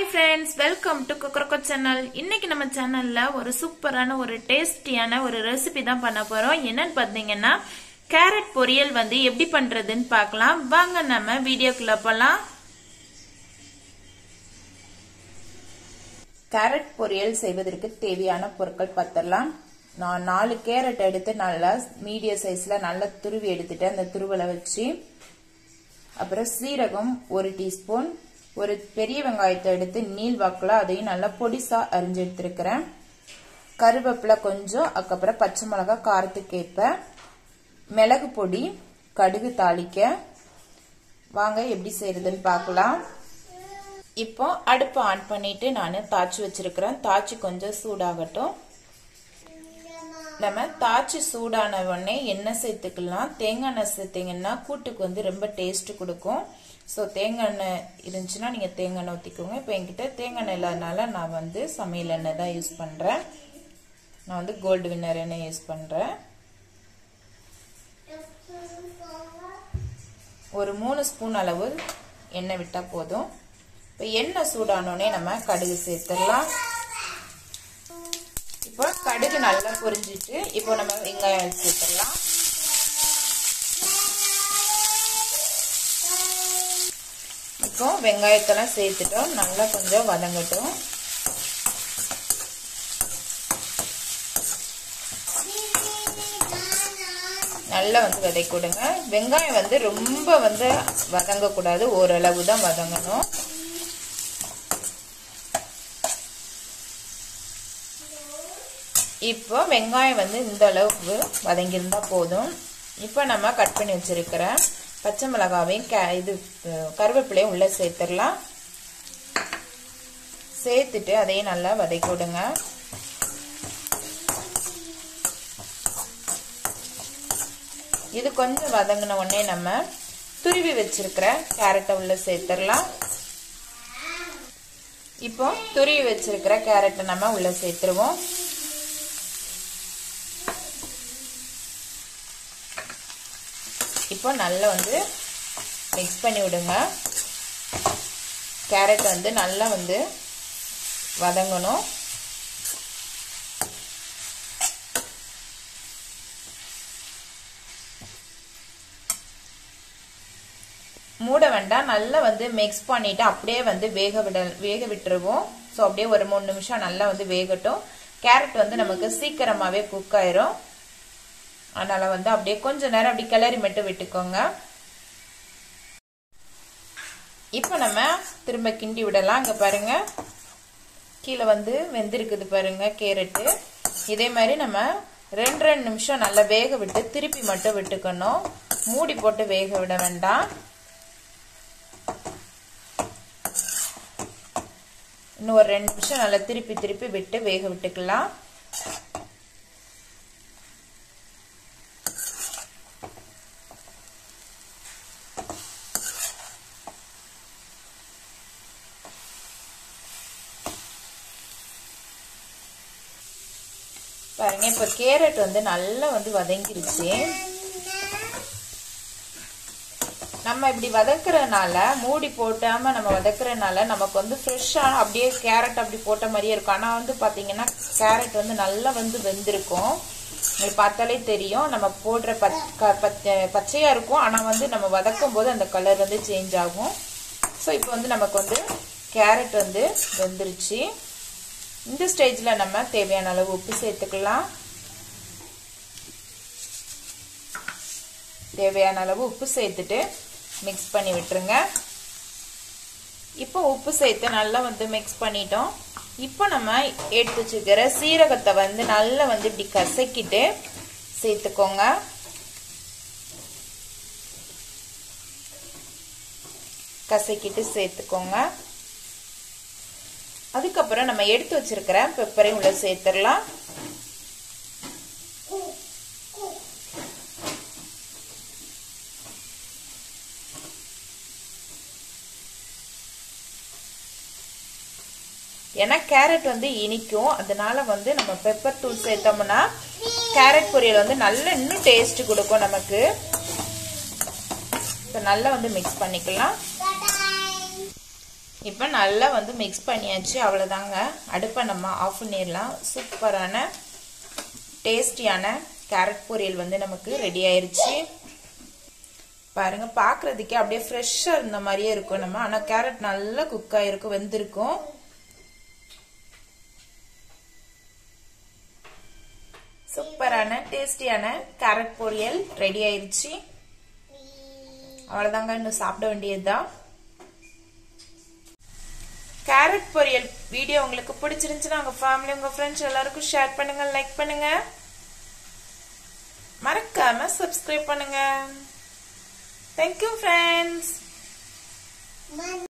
Hi friends welcome to குக்கரக்கோ channel இன்னைக்கு நம்ம சேனல்ல ஒரு சூப்பரான ஒரு டேஸ்டியான ஒரு ரெசிபி தான் பண்ண போறோம். என்னன்னு பார்த்தீங்கன்னா கேரட் பொரியல் வந்து எப்படி பண்றதுன்னு பார்க்கலாம் வாங்க நம்ம வீடியோக்குள்ள போலாம். கேரட் பொரியல் செய்வதற்கு தேவையான பொருட்கள் பார்த்துடலாம் நான் நாலு கேரட் எடுத்து நல்லா மீடியம் சைஸ்ல நல்லா துருவி எடுத்துட்டு அந்த துருவலை வச்சு அப்புறம் சீரகம் ஒரு டீஸ்பூன் ஒரு பெரிய வெங்காயத்தை எடுத்து நீள் வாக்கில் அதையும் நல்லா பொடிசா அரிஞ்சு எடுத்துருக்கிறேன். கருவேப்பிலை கொஞ்சம் அதுக்கப்புறம் பச்சை மிளகா காரத்துக்கு ஏற்ப மிளகு பொடி கடுகு தாளிக்க. வாங்க எப்படி செய்யறதுன்னு பார்க்கலாம். இப்போ அடுப்பை ஆன் பண்ணிட்டு நான் தாய்ச்சி வச்சிருக்கிறேன். தாய்ச்சி கொஞ்சம் சூடாகட்டும். நம்ம தாச்சி சூடான உடனே எண்ணெய் சேர்த்துக்கலாம். தேங்காய் எண்ணெய் சேர்த்தீங்கன்னா கூட்டுக்கு வந்து ரொம்ப டேஸ்ட் கொடுக்கும். ஸோ தேங்காய் எண்ணெய் இருந்துச்சுன்னா நீங்கள் தேங்காய் எண்ணெய் ஊற்றிக்கோங்க இப்போ என்கிட்ட தேங்காய் எண்ணெய் இல்லாதனால நான் வந்து சமையல் எண்ணெய் தான் யூஸ் பண்ணுறேன் நான் வந்து கோல்டு வின்னர் எண்ணெய் யூஸ் பண்ணுறேன் ஒரு மூணு ஸ்பூன் அளவு எண்ணெய் விட்டால் போதும். இப்போ எண்ணெய் சூடானோடனே நம்ம கடுகு சேர்த்துடலாம். இப்போ கடுகு நல்லா பொரிஞ்சிட்டு இப்போ நம்ம வெங்காயம் சேர்த்துடலாம் இப்போ வெங்காயத்தெல்லாம் சேர்த்துட்டோம். நல்லா கொஞ்சம் வதங்கட்டும். நல்லா வந்து விதை கொடுங்க வெங்காயம் வந்து ரொம்ப வந்து வதங்கக்கூடாது. ஓரளவு தான் வதங்கணும். இப்போ வெங்காயம் வந்து இந்த அளவுக்கு வதங்கியிருந்தா போதும். இப்போ நம்ம கட் பண்ணி வச்சிருக்கிற பச்சை மிளகாவையும் கே இது கருவேப்பிலையும் உள்ளே சேர்த்துடலாம். சேர்த்துட்டு அதையும் நல்லா வதக்கி விடுங்க. இது கொஞ்சம் வதங்கின உடனே நம்ம துருவி வச்சிருக்கிற கேரட்டை உள்ள சேர்த்துடலாம். இப்போ துருவி வச்சிருக்கிற கேரட்டை நம்ம உள்ள சேர்த்துருவோம். இப்போ நல்லா வந்து மிக்ஸ் பண்ணி விடுங்க. கேரட் வந்து நல்லா வந்து வதங்கணும். மூட வேண்டாம் நல்லா வந்து மிக்ஸ் பண்ணிட்டு அப்படியே வந்து வேக விட வேக விட்டுருவோம். ஸோ அப்படியே ஒரு மூணு நிமிஷம் நல்லா வந்து வேகட்டும். கேரட் வந்து நமக்கு சீக்கிரமாகவே குக் ஆயிரும். அதனால வந்து அப்படியே கொஞ்ச நேரம் அப்படி கிளறி மட்டும் விட்டுக்கோங்க. இப்போ நம்ம திரும்ப கிண்டி விடலாம். அங்கே பாருங்க. கீழே வந்து வெந்திருக்குது பாருங்க கேரட்டு. இதே மாதிரி நம்ம ரெண்டு ரெண்டு நிமிஷம் நல்லா வேக விட்டு திருப்பி மட்டும் விட்டுக்கணும். மூடி போட்டு வேக விட வேண்டாம். இன்னும் ஒரு ரெண்டு நிமிஷம் நல்லா திருப்பி திருப்பி விட்டு வேக விட்டுக்கலாம். பாருங்க இப்ப கேரட் வந்து நல்லா வந்து வதங்கிருச்சு. நம்ம இப்படி வதக்குறதுனால மூடி போட்டாம நம்ம வதக்குறதுனால நமக்கு வந்து ஃப்ரெஷ்ஷான அப்படியே கேரட் அப்படி போட்ட மாதிரியே இருக்கும். ஆனா வந்து பாத்தீங்கன்னா கேரட் வந்து நல்லா வந்து வெந்திருக்கும். உங்களுக்கு பார்த்தாலே தெரியும் நம்ம போடுற பச்சையா இருக்கும். ஆனா வந்து நம்ம வதக்கும் போது அந்த கலர் வந்து சேஞ்ச் ஆகும். ஸோ இப்போ வந்து நமக்கு வந்து கேரட் வந்து வெந்துருச்சு. இந்த ஸ்டேஜில் நம்ம தேவையான அளவு உப்பு சேர்த்துக்கலாம். தேவையான அளவு உப்பு சேர்த்துட்டு மிக்ஸ் பண்ணி விட்டுருங்க. இப்போ உப்பு சேர்த்து நல்லா வந்து மிக்ஸ் பண்ணிட்டோம். இப்போ நம்ம எடுத்து வச்சுக்கிற சீரகத்தை வந்து நல்லா வந்து இப்படி கசக்கிட்டு சேர்த்துக்கோங்க. கசக்கிட்டு சேர்த்துக்கோங்க. அதுக்கப்புறம் நம்ம எடுத்து வச்சிருக்கிற பெப்பரையும் உள்ள சேர்த்துடலாம். ஏன்னா கேரட் வந்து இனிக்கும். அதனால வந்து நம்ம பெப்பர் தூள் சேர்த்தோம்னா கேரட் பொரியல் வந்து நல்ல இன்னும் டேஸ்ட் கொடுக்கும் நமக்கு. இப்போ நல்லா வந்து மிக்ஸ் பண்ணிக்கலாம். இப்போ நல்லா வந்து மிக்ஸ் பண்ணியாச்சு அவ்வளோதாங்க அடுப்பை நம்ம ஆஃப் பண்ணிடலாம். சூப்பரான டேஸ்டியான கேரட் பொரியல் வந்து நமக்கு ரெடி ஆயிடுச்சு பாருங்கள் பார்க்கறதுக்கே அப்படியே ஃப்ரெஷ்ஷாக இருந்த மாதிரியே இருக்கும் நம்ம. ஆனால் கேரட் நல்லா குக் ஆகிருக்கும் வெந்திருக்கும். சூப்பரான டேஸ்டியான கேரட் பொரியல் ரெடி ஆயிடுச்சு அவ்வளோதாங்க இன்னும் சாப்பிட வேண்டியதுதான். கேரட் பொரியல் வீடியோ உங்களுக்கு பிடிச்சிருந்துச்சுன்னா உங்க ஃபேமிலி உங்க ஃப்ரெண்ட்ஸ் எல்லாருக்கும் ஷேர் பண்ணுங்க லைக் பண்ணுங்க. மறக்காம சப்ஸ்கிரைப் பண்ணுங்க. Thank you friends